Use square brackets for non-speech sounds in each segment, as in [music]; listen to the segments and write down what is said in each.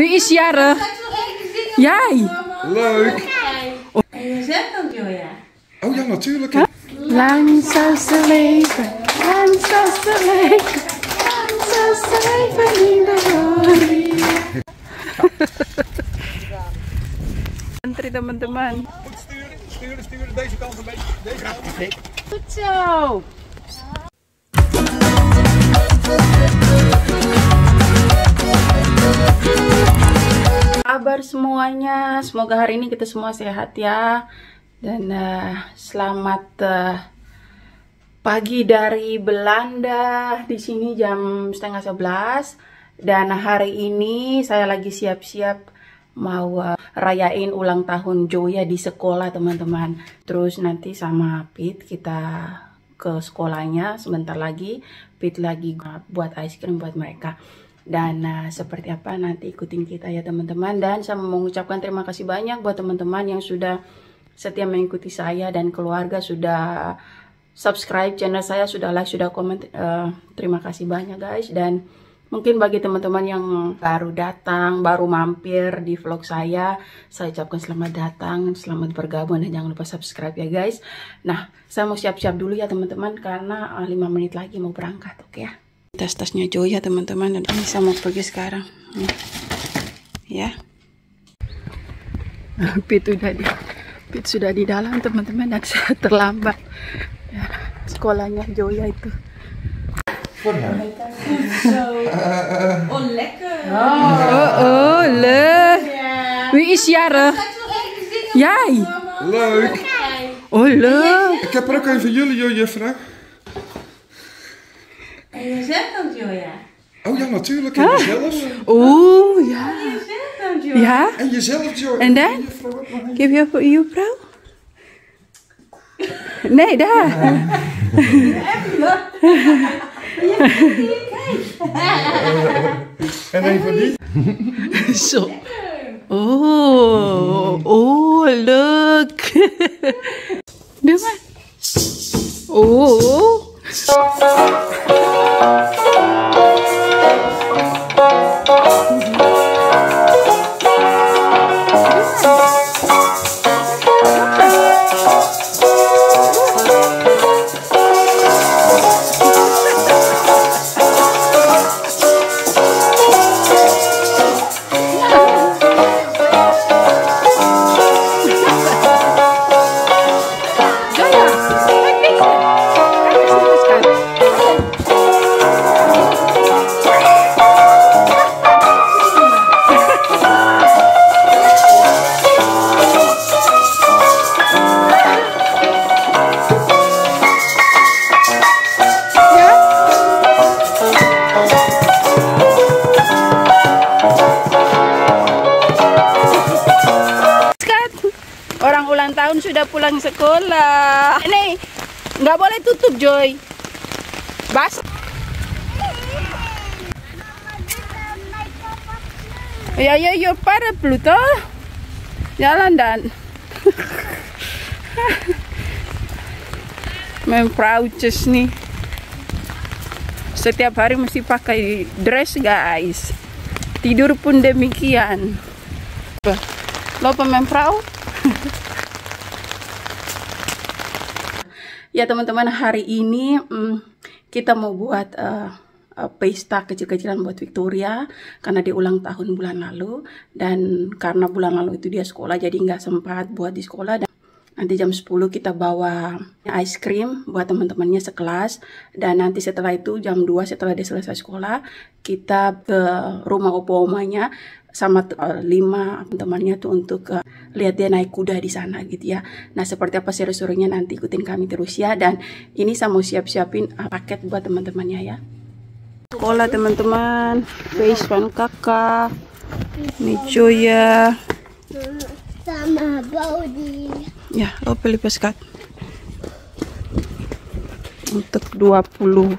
Wie is jarig? Jij. Leuk. En je zegt ook, Joja. Oh ja, natuurlijk. Lang zal ze leven, lang zal ze leven, lang zal ze leven in de glorie. [laughs] Antri teman-teman. Sturen, sturen, sturen. Deze kant een beetje. Deze kant. Goed zo. Kabar semuanya, semoga hari ini kita semua sehat ya. Dan eh, selamat eh, pagi dari Belanda. Di sini jam setengah sebelas. Dan hari ini saya lagi siap-siap mau eh, rayain ulang tahun Joya di sekolah teman-teman. Terus nanti sama Pit kita ke sekolahnya sebentar lagi. Pit lagi buat ice cream buat mereka. Dan uh, seperti apa nanti ikutin kita ya teman-teman. Dan saya mengucapkan terima kasih banyak buat teman-teman yang sudah setia mengikuti saya dan keluarga sudah subscribe channel saya, sudah like, sudah komen. Uh, terima kasih banyak guys. Dan mungkin bagi teman-teman yang baru datang, baru mampir di vlog saya, saya ucapkan selamat datang, selamat bergabung dan jangan lupa subscribe ya guys. Nah, saya mau siap-siap dulu ya teman-teman karena uh, 5 menit lagi mau berangkat, oke ya. Tas-tasnya Joy ya teman-teman dan ini saya mau pergi sekarang. Nih. Ya. [laughs] Pit sudah di Pit sudah di dalam teman-teman dan [laughs] saya terlambat. Ya, sekolahnya Joya itu. [laughs] Oh, lekker. Oh, oh, leuk. Wie is jarig? Jij. Leuk. Oh, leuk. Ik heb er ook een van jullie, joh, juffrouw. En ook, Joja. Oh ja, natuurlijk. En jezelf. Oh, ja. Je zegt ook, Joja. Ja? En jezelf, joh. En dan? Geef je voor uw vrouw? Nee, daar. [laughs] En van die. Zo. Oh, oh, leuk. [laughs] Doe maar. Oh. Música tahun sudah pulang sekolah. Ini nggak boleh tutup Joy. Bas. Ya ya ya para Pluto. Jalan dan. [laughs] Main prouches nih. Setiap hari mesti pakai dress guys. Tidur pun demikian. Lo pemain perahu? [laughs] ya teman-teman hari ini mm, kita mau buat eh, pesta kecil-kecilan buat Victoria karena dia ulang tahun bulan lalu dan karena bulan lalu itu dia sekolah jadi nggak sempat buat di sekolah dan nanti jam 10 kita bawa ice cream buat teman-temannya sekelas dan nanti setelah itu jam 2 setelah dia selesai sekolah kita ke rumah opo omanya sama eh, lima temannya tuh untuk eh, lihat dia naik kuda di sana gitu ya. Nah seperti apa seru-serunya nanti ikutin kami terus ya. Dan ini saya mau siap-siapin eh, paket buat teman-temannya ya. Sekolah teman-teman, face one kakak, ini Joya, sama Baudi. ya lo pilih peskat untuk 20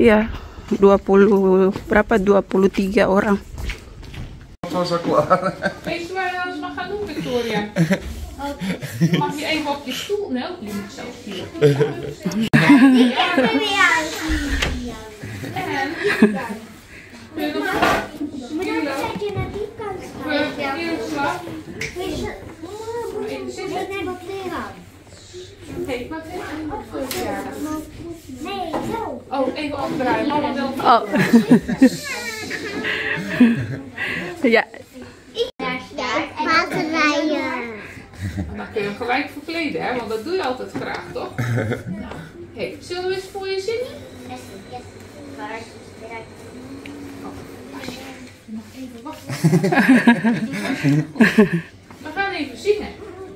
ya 20 berapa? 23 orang was al klaar. Weet je waar je alles mag gaan doen, Victoria? [laughs] Mag je even op je stoel? Nou, je moet kijken naar die? Even? Nee, zo. Oh, even opdraaien. Mama wil Oh. [laughs] ja, Batterijen. Dan kun je hem gelijk verkleden, hè? Want dat doe je altijd graag, toch? Nou, [laughs] hey, zullen we eens voor je zingen? Even wachten. [laughs] We gaan even zingen.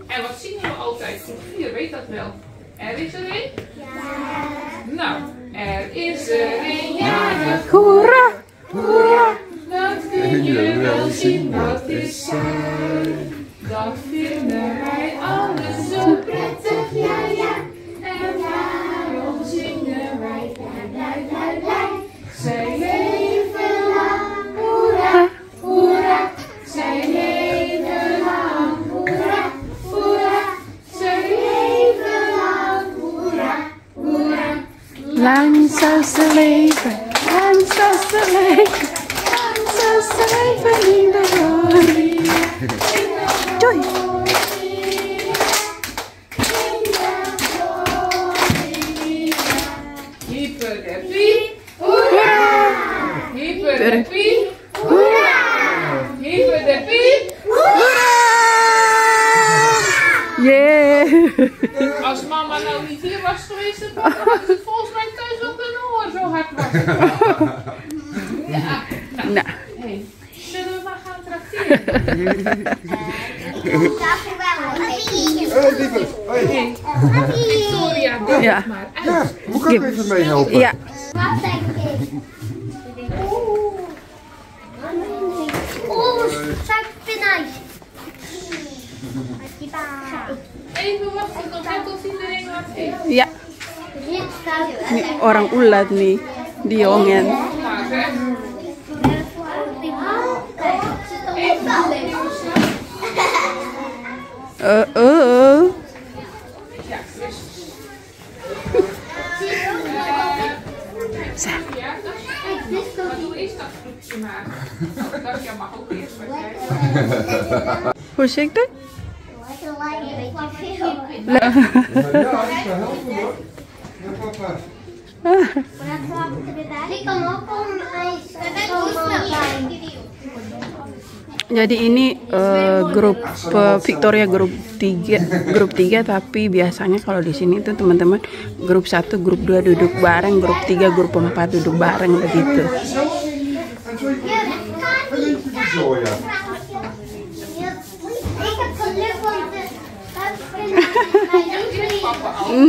En wat zingen we altijd? Groep 4 weet dat wel. Er is er een? Nou, er is er een jarig. hoera! Hoera, dat kun je wel zien, dat is zij. Dat vinden Als mama nou niet hier was geweest, dan had ze het volgens mij thuis wel kunnen horen. Zo hard was het. [laughs] Ja, nou, Nou, hey, zullen we maar gaan trakteren? Hé, lieverd. Hé, Victoria, doe Ja. het maar uit. moet ik ook even meehelpen? ja. orang ulat nih diongen Yongen. uh, uh. Voorzichtig? Lekker. Jadi ini uh, grup uh, Victoria grup 3, grup 3 tapi biasanya kalau di sini tuh teman-teman grup 1, grup 2 duduk bareng, grup 3, grup 4 duduk bareng begitu.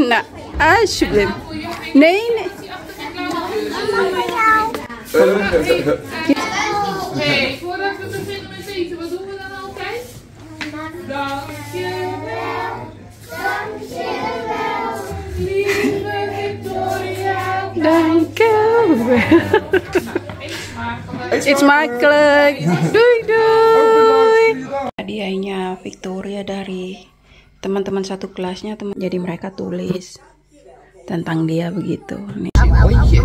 [laughs] nah. Nah, alsjeblieft. Nee, nee. Hey, voordat Victoria. Hadiahnya Victoria dari teman-teman satu kelasnya teman jadi mereka tulis tentang dia begitu. Nih. Oh iya.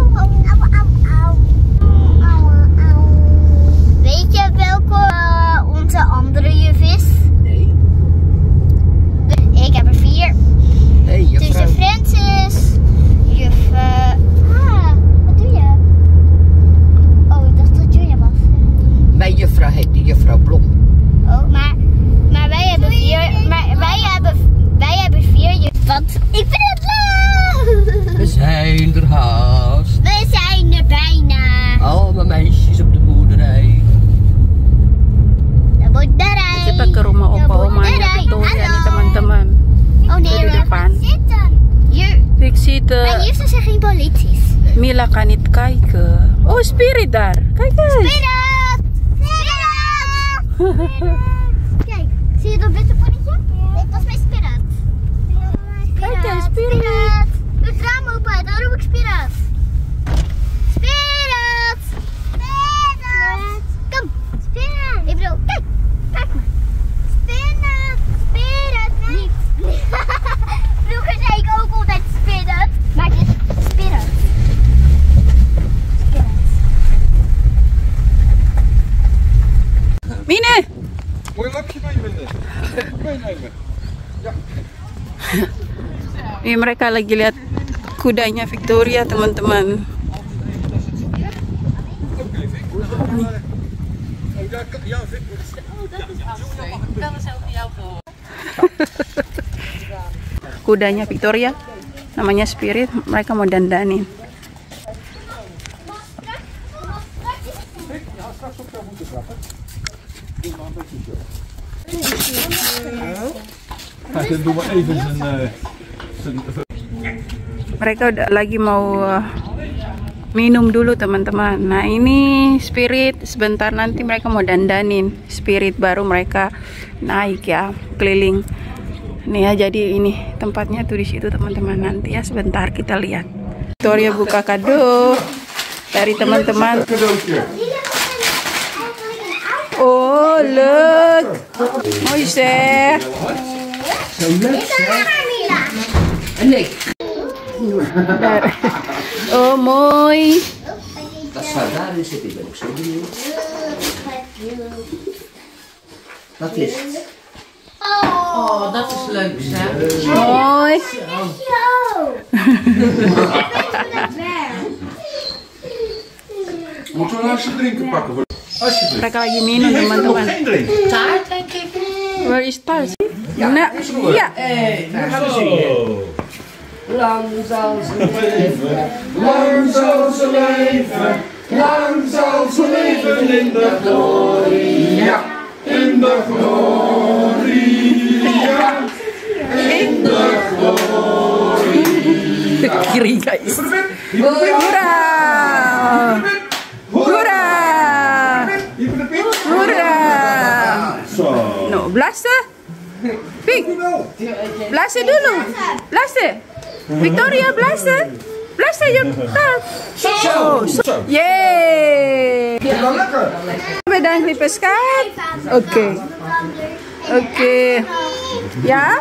cuidar. Mereka lagi lihat kudanya Victoria teman-teman. [laughs] Kudanya Victoria namanya Spirit, mereka mau dandanin. Eh, Mereka udah lagi mau uh, minum dulu teman-teman. Nah ini Spirit sebentar nanti mereka mau dandanin Spirit baru mereka naik ya keliling. Nih ya jadi ini tempatnya tuh di situ teman-teman nanti ya sebentar kita lihat. Victoria buka kado dari teman-teman. Oh look, Moise. Zeg. Nee, Oh mooi. dat zou daarin zitten. Ik ben ook zo benieuwd. Wat is het? Oh, dat is leuk zeg. Mooi. [laughs] Moeten we nou eens een drinken pakken? voor- Alsjeblieft. Mereka lagi minum Heeft er nog teman-teman. geen drink? Taart denk ik. Waar is Tars? Nah, ja. Lang zal ze leven. Lang zal ze leven, lang zal ze leven in de gloria, in de gloria, in de gloria. Hoera! Hoera! Pik. Hoera! Zo. No, blazen. Pik, blazen dulu. Blazen. Victoria, blazen. Blazen je taart. Zo. Zo. Nou lekker. Bedankt lieve schat. Oké. Oké. Ja?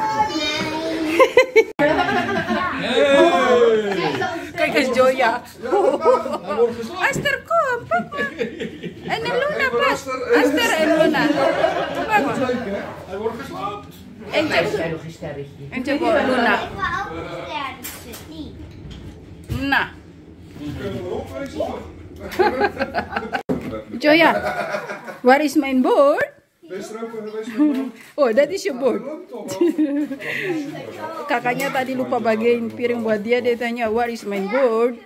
Kijk eens Joya. Aster kom, papa. En Luna pas. Aster en Luna. Hij wordt gesloopt. Joya, where is my board? [laughs] Oh, that is your board. [laughs] Kakaknya tadi lupa bagiin piring buat dia, dia tanya, where is my board?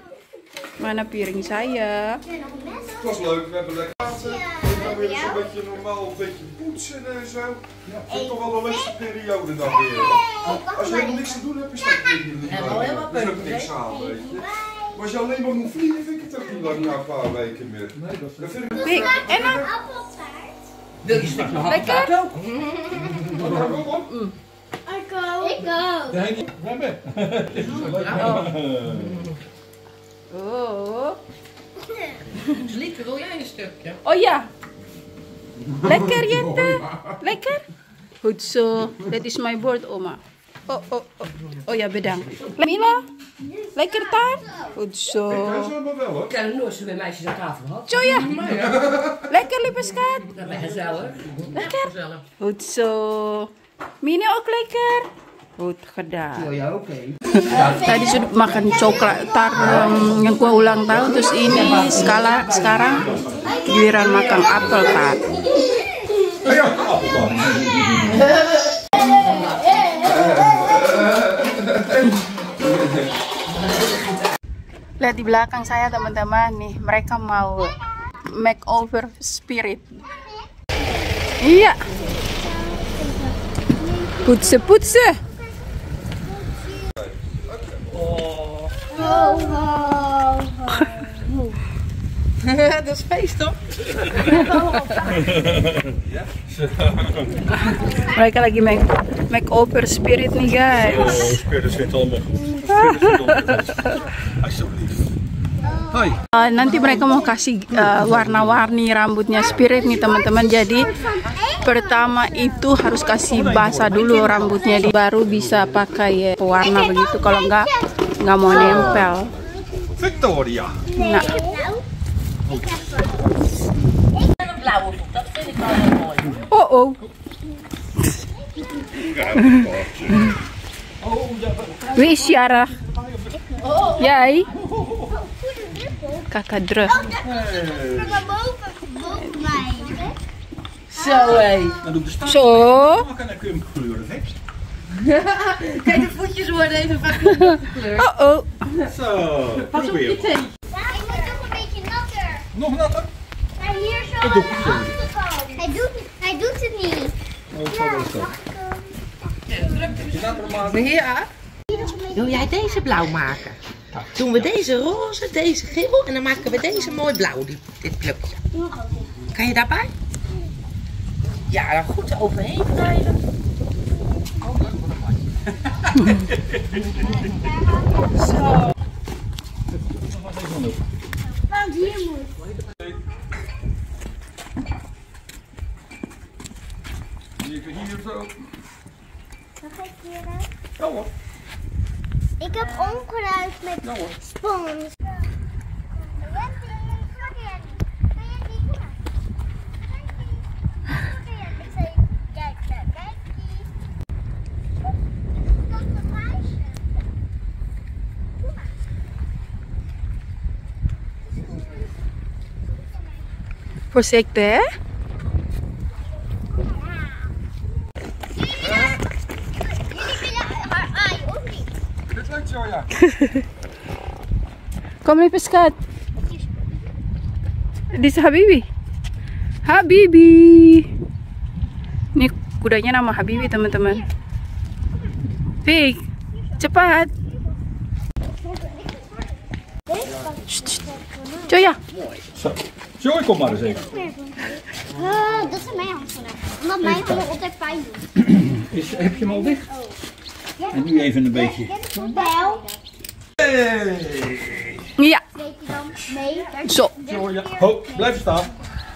Mana piring saya? Terus lagi, kita belajar. Kita lekker. sebagai normal, begini. Poetsen en zo. Ja, vind ik toch wel de leukste periode dan weer. Als je helemaal niks te doen hebt, is dat niet En wel helemaal Er is ook niks aan, weet je. Maar als je alleen maar moet vliegen, vind ik het ook niet lang na een paar weken meer. Nee, dat vind ik Pik, enak? Wil je een stukje? Lekker? ook op. Ik ook. [laughs] Oh. [laughs] Lieke, wil jij een stukje? Oh ja. Lekker Jette? Lekker? Goed zo. Dat is mijn board oma. Oh, oh, oh. Oh ja, bedankt. Mila? Lekker taart? Goed zo. Ja, zo maar wel hoor. Ik heb nooit zo met meisjes aan tafel gehad. Joya. Lekker lieve schat. Dat ben gezellig. Lekker. Goed zo. Mini ook lekker? Goed gedaan. Oh oké. Tadi sudah makan coklat tar yang gua ulang tahun terus ini skala sekarang giliran makan apel appelpan. Lihat di belakang saya teman-teman nih, mereka mau makeover spirit. Iya. Putse putse. Ho, ho, ho. [laughs] Dat is feest toch? Mereka lagi make makeover spirit nih guys. Spelers vindt allemaal goed. Alsjeblieft. Uh, nanti mereka mau kasih uh, warna-warni rambutnya spirit nih teman-teman. Jadi pertama itu harus kasih basah dulu rambutnya, di- baru bisa pakai pewarna begitu. Kalau enggak nggak mau nempel. Victoria. Nah, Blauwe voet, dat vind ik wel heel mooi. oh Oh oh. Wie is jarig? Jij? Kakak druk. Maar boven, boven mij. Zo hé. Dan doe ik de staan. Zo. Dan kan ik hem kleuren, hè? [laughs] Kijk, de voetjes worden even vaak gekleurd. Oh oh. Zo, Pas op probeer. je. Ja, ik moet toch een beetje natter. Nog natter? Maar hier zo aan ik de achterkant. Hij doet, hij doet het niet. Oh, ik komen. Je natter maken. Ja. Wil jij deze blauw maken? Doen we deze roze, deze geel en dan maken we deze mooi blauw, die, dit plukje. Kan je daarbij? Ja, dan goed er overheen rijden. Zo. Want hier moet. Even hier zo. Mag ik hier dan? Ja hoor. Ik heb onkruid met hoor. spons. Voorzichtig ja. Kom even. Dit is Habibi. Habibi. Ini kudanya nama Habibi teman-teman. Fik, cepat. Joy, kom maar eens even. Ah, dat zijn mijn handschoenen. Omdat mijn handen altijd pijn doen. Is, heb je hem al dicht? En nu even een beetje. Wel, Ja, weet je dan mee? zo. Joy, ho, blijf staan.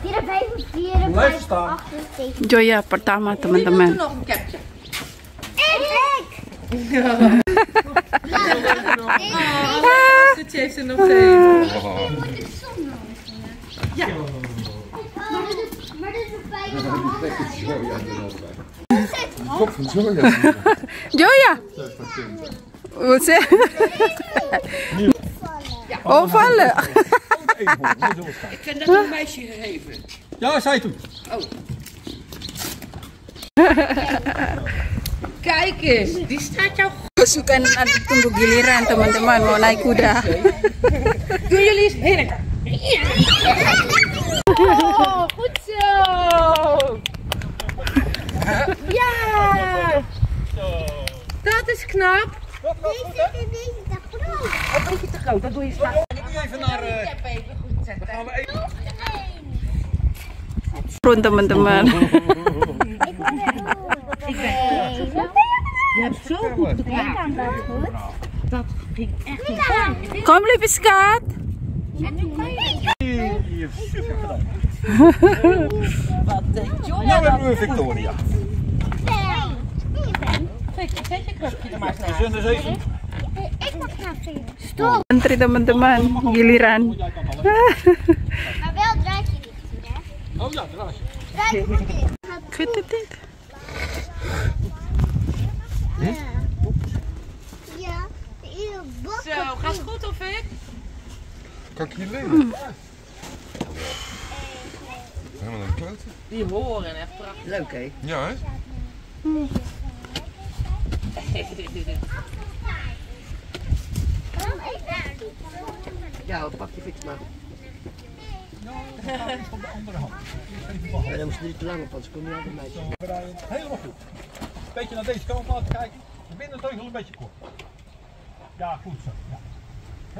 4, 5, 4, Blijf 5, staan. 8, 7. Joya pertama Wie wil er teman-teman. nog een capje? Ik! Zit heeft er nog een. Ja. Maar dit is, maar dit is een fijne hand. Kop van zo ja. Joya. Wat zeg? Oh, vallen. Ik heb net een meisje gegeven. Ja, zij toe. Kijk eens, die staat jou goed. Kesukaan ada tunggu giliran teman-teman mau naik kuda. Doen jullie eens heen. Oh, goed zo. Ja. Dat is knap. Deze zit in deze te groot. Groot, dat doe je straks. Dan moet je even naar... eh, Even goed zetten. gaan we even... Turun teman-teman. Ik er Je hebt zo goed gedaan. Dat ging echt goed. Kom lieve skat. Hier, super gedaan. Wat denkt Nou hebben we Victoria. Zet je krukje er maar eens naast. Ik mag gaan vliegen. Stop. Antri teman-teman, giliran. Hè? Oh het niet. Ja. Zo, gaat het goed of ik? Kan ik hier leren? Helemaal een klote. Die horen echt prachtig. Leuk hè? Ja hè? [laughs] Ja, pak je fiets maar. Van de andere hand. Ja, dan moest je niet te lang op, want ze komen niet aan de meisje. Helemaal goed. Een beetje naar deze kant laten kijken. De binnenteugel een beetje kort. Ja, goed zo. Ja.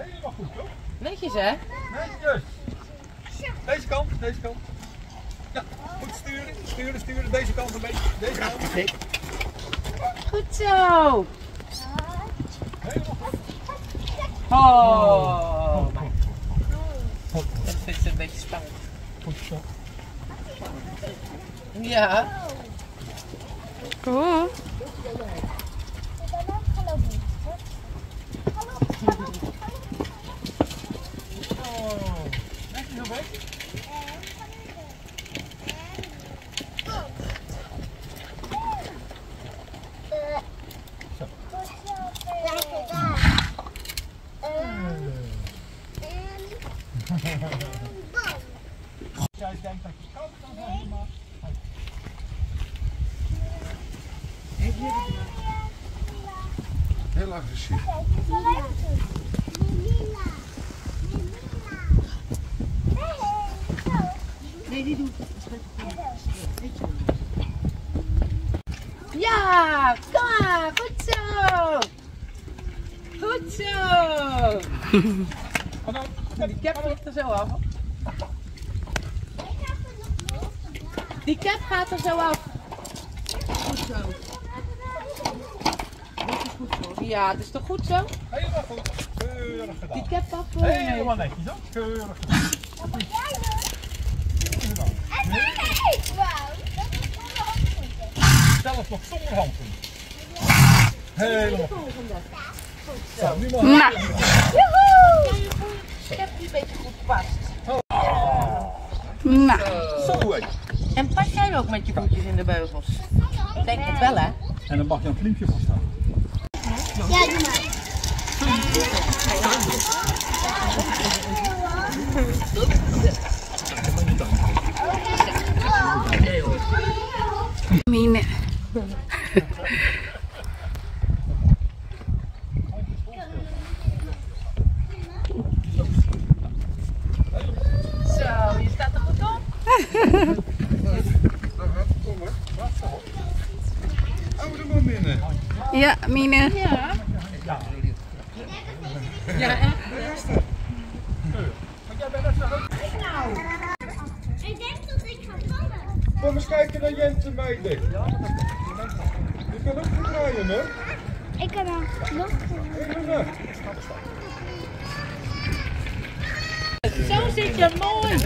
Helemaal goed, toch? Netjes hè? Netjes. Deze kant, deze kant. Ja, goed sturen, sturen, sturen. Deze kant een beetje. Deze kant. Goed zo. Helemaal goed. Oh. Ze een beetje spannend. Goed zo. Ja. Oh. Netjes een beetje. agressief. Ja, kom maar. Goed zo. Goed zo. Die cap ligt er zo af. Die cap gaat er zo af. Goed zo. Dit is goed zo. Ja, het is toch goed zo? Helemaal goed. Keurig gedaan. Die cap af. eh, Helemaal netjes hoor. Keurig gedaan. Zelfs nog zonder handdoen. Helemaal goed. Zo, nu mag Nou, cap die een beetje goed past. Nou. Zo hé. En pas jij ook met je voetjes in de beugels? Ik denk het wel hè? En dan mag je een pliempje vasthouden. Ja, doe maar. Mine. Zo, je staat er goed op. Hou er maar binnen. Ja, Mine. Ja. Ja, echt. Ik denk dat ik ga vallen. Meiden. Je kan ook goed rijden hè? Ik kan er nog. Zo zit je mooi. Ik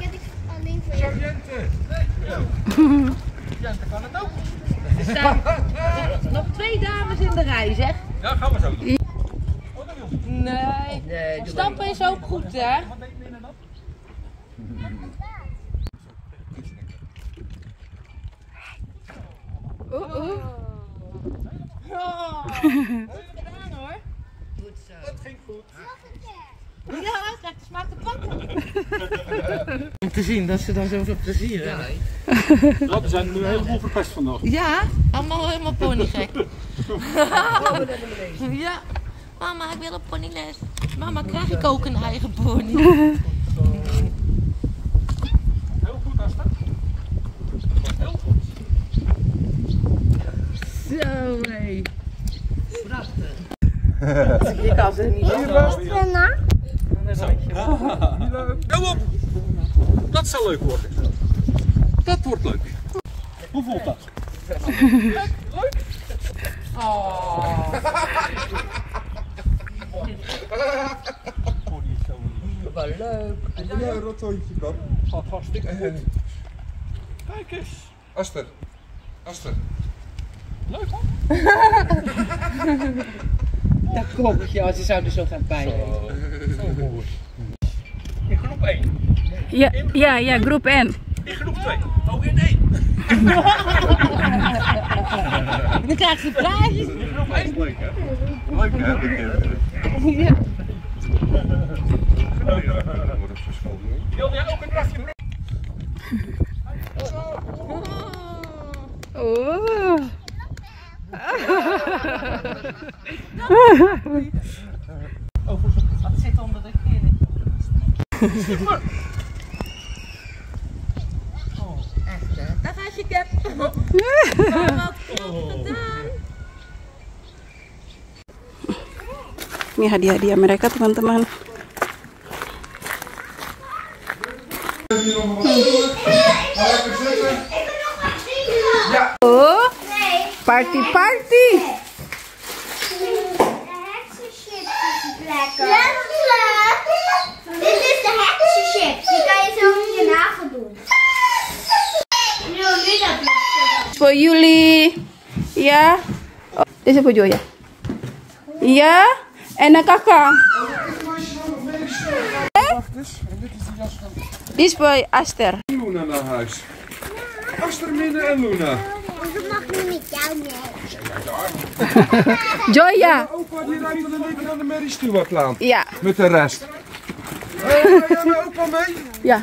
heb het alleen voor Zo jou. Jente. Jente kan het ook. Er staan nog, nog twee dames in de rij, zeg. Ja, gaan we zo doen. Oh, dat wil ze. Nee. Stappen is ook goed, hè? Oeh, oeh. Gedaan hoor. Dat ging goed. Ja, het smaakt te pakken. Om te zien dat ze dan zoveel plezier hebben. Ja, er zijn nu heleboel verpest vandaag. Ja, allemaal helemaal ponygek. [laughs] ja. Mama, ik wil een ponyles. Mama, krijg ik ook een eigen pony? [laughs] Heel goed, Asta. Heel goed. Zo, hé. Prachtig. Ik kan ze niet zo. Kom op! Dat zal leuk worden. Dat wordt leuk. Hoe voelt dat? Leuk? Leuk? Oh. [laughs] Oh, die is zo lief. Wel leuk. Ja, een rotontje kan. Gaat hartstikke goed. Kijk eens. Aster. Aster. Leuk hoor. [laughs] Dat komt, ja, ze zouden zo gaan pijlen. Zo mooi. In groep 1. Ja, ja, ja, groep N. In groep 2. Oh, in 1. Dan [laughs] krijgt ze praatjes. In groep 1. Leuk hè? Leuk hè? Ja. Wil jij ook een? Oeh. Dat zit onder de kin. Echt hè? Daar gaat je cap. Gedaan. ini hadiah-hadiah mereka teman-teman. Oh party party. For Yuli, oh, ya. Hexer For Joya, ya. Oh, is En een eens. En dit is Aster. Luna naar huis. Aster, Minne en Luna. Ik mag nu met jou mee. Joya. Opa die rijdt dan een keer aan de Mary Stuartlaan. Ja. Met de rest. Hey, ga jij opa mee? Ja.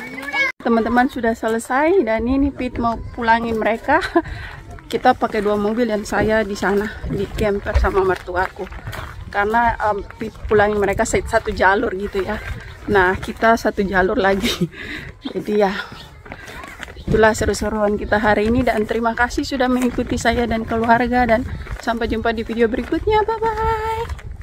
teman-teman sudah selesai dan ini Pit mau pulangin mereka kita pakai dua mobil dan saya di sana di camper sama mertuaku karena um, Pit pulangin mereka satu jalur gitu ya. Nah kita satu jalur lagi. [laughs] Jadi ya itulah seru-seruan kita hari ini. Dan terima kasih sudah mengikuti saya dan keluarga. Dan sampai jumpa di video berikutnya. Bye bye